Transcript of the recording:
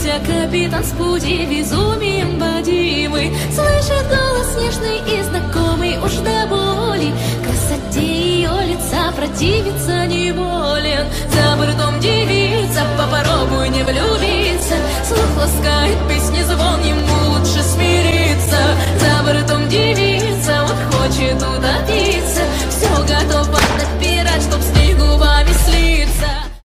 Витя, капитан с пути безумием бодимый, Слышит голос нежный и знакомый уж до боли. Красоте ее лица противиться не волен. За бортом девица, попробуй не влюбиться. Слух ласкает песни звон, ему лучше смириться. За бортом девица, он хочет утопить.